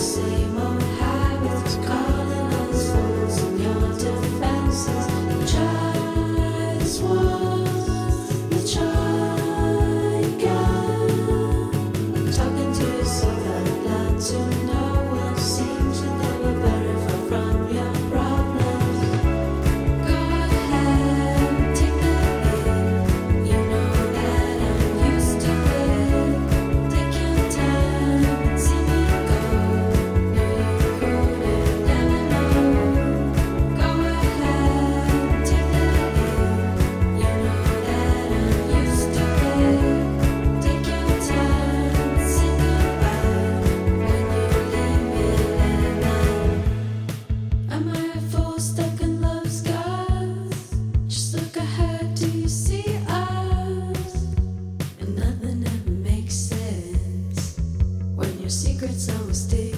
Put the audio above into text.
see. Secrets I must stay